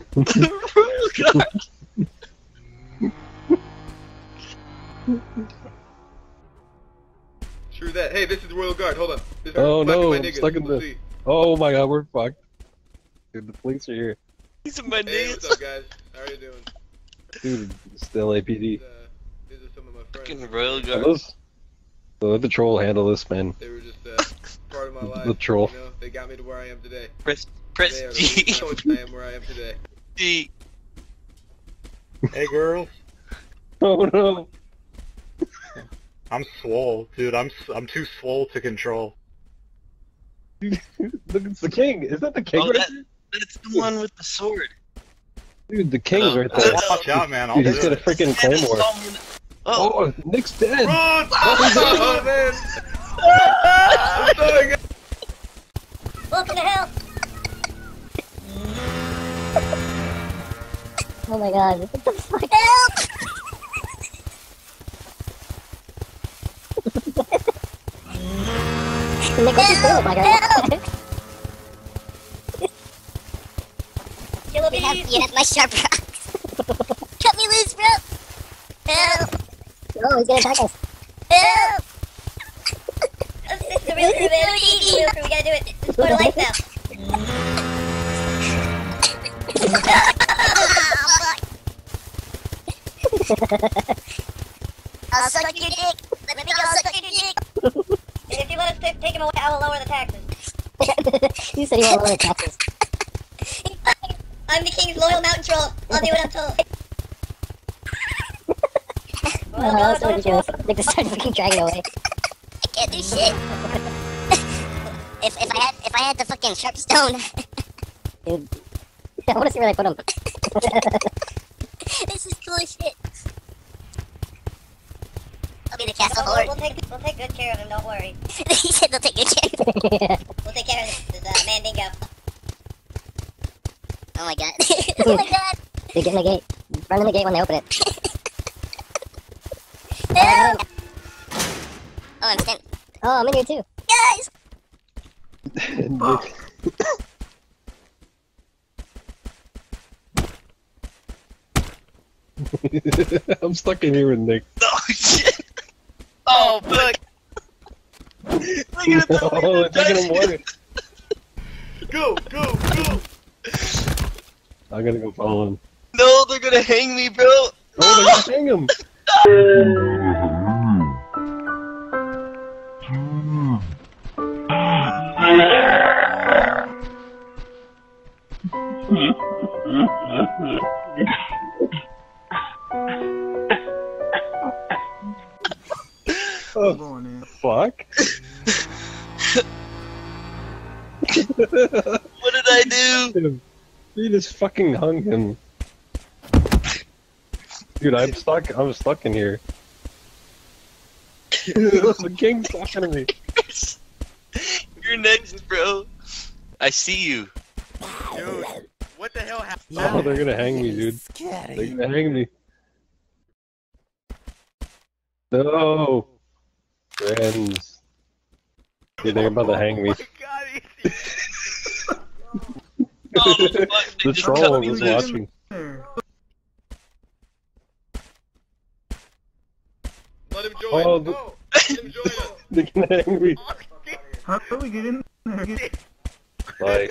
True that. Hey, this is the Royal Guard. Hold on. This Oh, no, I'm stuck in We'll the- see. Oh my god, we're fucked. Dude, the police are here. These are my Hey, niggas. what's up, guys? How are you doing? Dude, it's the LAPD. Uh, these are some of my friends. Fucking Royal Are Guard. those- So let the troll handle this, man. They were just uh, part of my life. The troll. You know, they got me to where I am today. Press, They press are the G. am where I am today. G. Hey girl, Oh no! I'm swole, dude. I'm s- I'm too swole to control. Look, it's the king! Is that the king Oh, right that- That's the one with the sword. Dude, the king's Oh, right there. that's- Watch out, man. I'll Dude, do he's got a freaking claymore. Oh, Oh, Nick's dead! Run! Oh, man! I'm sorry. Welcome to hell! Oh my god, what the fuck? Help! Nick, what's your favorite, my god? Kill a you have, you have my sharp rocks. Cut me loose, bro! Help! Oh, he's gonna attack us. Help! This is the real crew, man. We need you. We gotta do it. It's part of life now. I'll suck your dick. Let me go suck your dick. if you let us take him away, I will lower the taxes. you said you won't lower the taxes. I'm the king's loyal mountain troll. I'll do what I'm told. well, no, that's ridiculous. They just started fucking dragging away. I can't do shit. if if I had if I had the fucking sharp stone. Dude, I want to see where they put him. This is bullshit. I'll be the castle We'll, horde. we'll take we'll take good care of him. Don't worry. he said they'll take good care of him. We'll take care of this, this uh, Mandingo. Oh my god. oh my god. Dude, get in the gate. Run in the gate when they open it. Help! Oh, I'm stand- Oh, I'm in here too. Guys! I'm stuck in here with Nick. oh shit. Oh fuck. Look at oh, the it's taking him away. Go, go, go! I'm gonna go follow him. No, they're gonna hang me, bro. Oh, they're gonna hang him! fuck. What did I do? He just fucking hung him. Dude, I'm stuck. I'm stuck in here. the king's talking to me. You're next, bro. I see you. Dude, what the hell happened? Oh, they're gonna hang me, dude. They're gonna hang me. No! Friends. Dude, they're about to hang me. Oh, fuck, they the troll cut me was watching. Let him join. Oh, oh the- no. Let him join us. They're gonna hang me. How do we get in there? Like, Damn,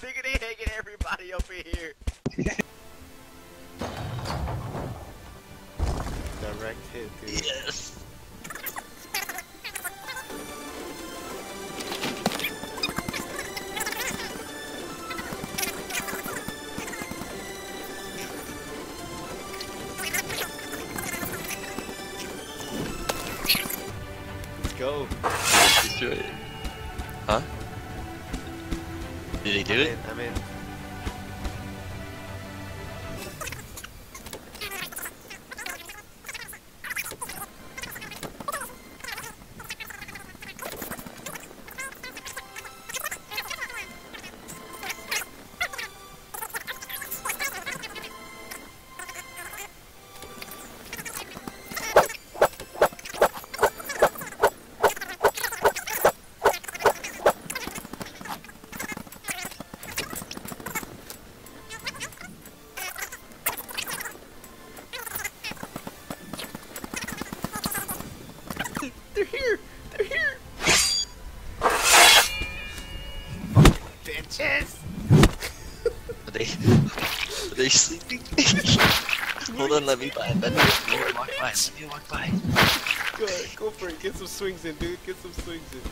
they're gonna hanging everybody over here. Direct hit, dude. Yes. It. Huh? Did he do it? I'm in. Hold on, let me. Let me, let me walk by. Let me walk by. Go, go for it. Get some swings in, dude. Get some swings in.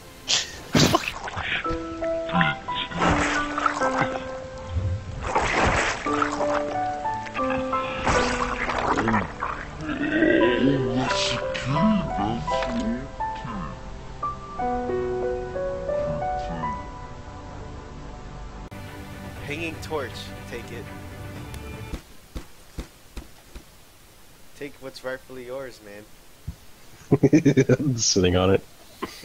Hanging torch. Take it. Take what's rightfully yours, man. I'm sitting on it.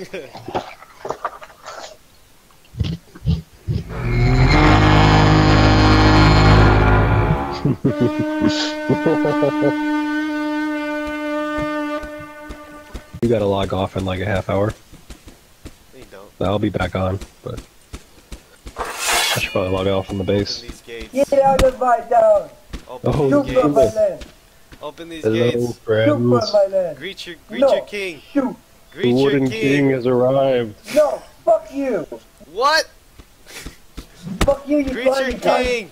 you gotta log off in like a half hour. you don't. I'll be back on, but I should probably log off from the base. Get out of my town! Open Oh, these from my gates. Land! Open these Hello, gates. Shoot from friends. my land! Greet your greet No. your king. Shoot! The Greet your Wooden king. King has arrived. No! Fuck you! What? Fuck you, you Greet your king.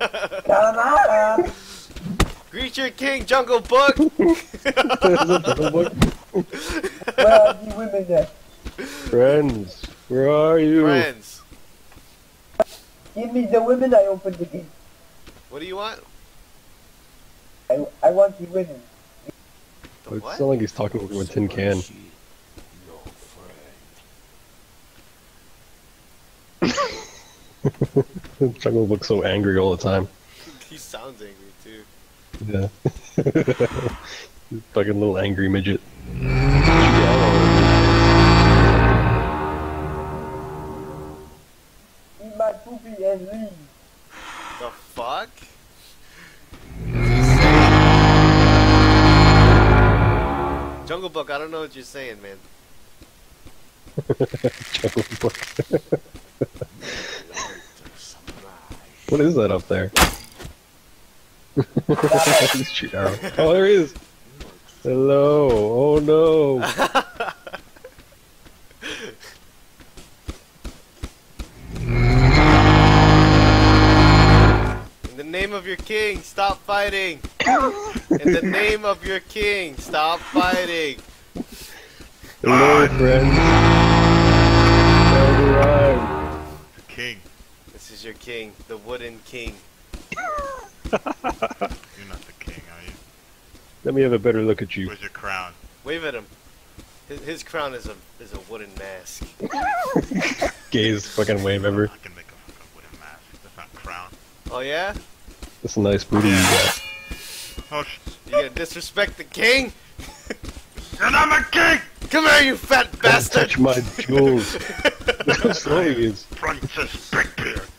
Kalamata! Greet your king, Jungle Book. Where are the women at? friends, where are you? Friends, Give me the women, I opened the gate. what do you want? I, I want the women. The It what? sounds like he's talking over a tin can. Jungle looks so angry all the time. He sounds angry too. Yeah. Fucking little angry midget. Eat my poopy and leave. The fuck? Jungle Book, I don't know what you're saying, man. Jungle Book. what is that up there? Oh, there he is. Hello. Oh no. King, stop fighting. In the name of your king, stop fighting. Hello, friends. I've arrived. King. This is your king, the wooden king. You're not the king, are you? Let me have a better look at you. Where's your crown? Wave at him. His, his crown is a is a wooden mask. Gaze fucking wave ever. I can make a fucking wooden mask. That's not crown. Oh yeah? That's a nice booty you got. Oh, You gonna disrespect the king? and I'm a king! Come here, you fat Don't bastard! touch my jewels. He is. Princess.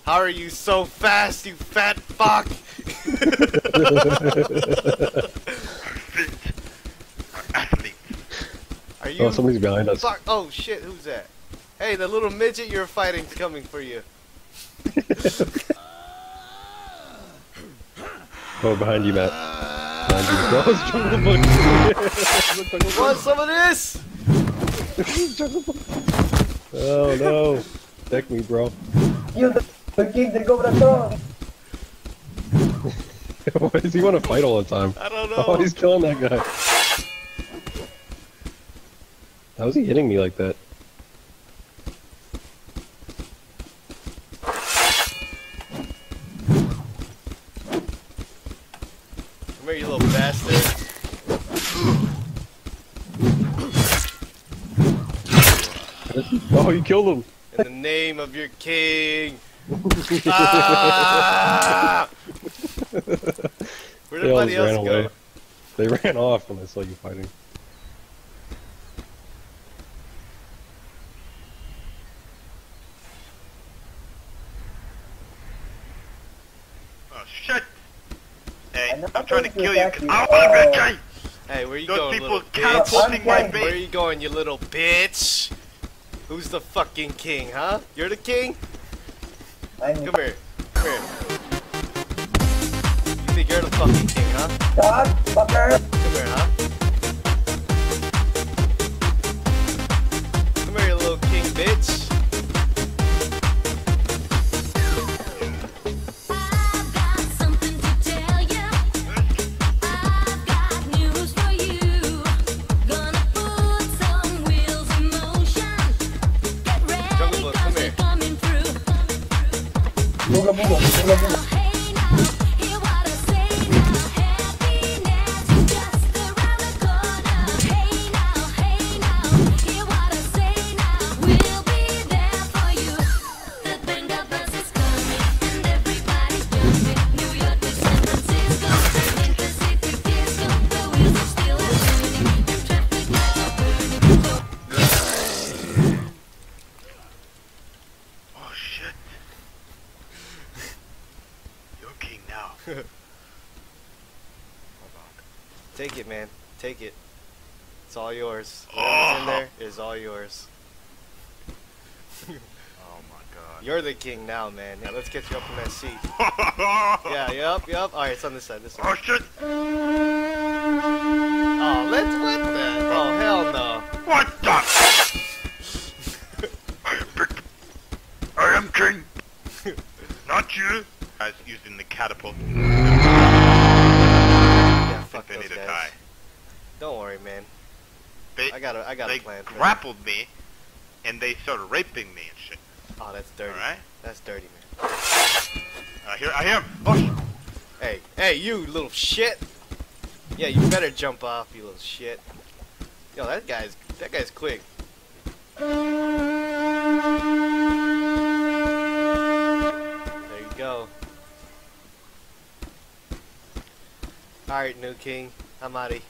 How are you so fast, you fat fuck? Are you Oh, somebody's behind us. fuck? Oh shit, who's that? Hey, the little midget you're fighting's coming for you. Oh, behind you, Matt. Behind you. That was Jungle Book. Look, Jungle Book. Want some of this? Oh no. Deck me, bro. Kill the, the king, take over the throne! Why does he want to fight all the time? I don't know. Oh, he's killing that guy. How is he hitting me like that? Come here, you little bastard. Oh, you killed him. In the name of your king. ah! Where'd They all everybody just ran else away. go? They ran off when they saw you fighting. Oh, shit! Hey, I'm trying to kill you attack because. I want to be Oh. a king! Hey, where are you Those going, people little bitch? catapulting my I'm Where are you going, you little bitch? Who's the fucking king, huh? You're the king? I'm Come here. Come here. You think you're the fucking king, huh? God, fucker! Come here, huh? Come here, you little king bitch. Take it, man. Take it. It's all yours. Whatever's in there is all yours. Oh my god. You're the king now, man. Yeah, let's get you up in that seat. Yeah, yup, yup. Alright, it's on this side. This Oh side. shit! Oh, let's what the? Oh, hell no. What the? I am big. I am king. Not you. Guys using the catapult. Yeah, fuck they those need guys. Don't worry, man. They, I got a, I got they a plan. That. grappled me, and they started raping me and shit. Oh, that's dirty. Alright? That's dirty, man. I hear, I hear him. Oh, Hey, hey, you little shit. Yeah, you better jump off, you little shit. Yo, that guy's, that guy's quick. Alright, new king. I'm outie.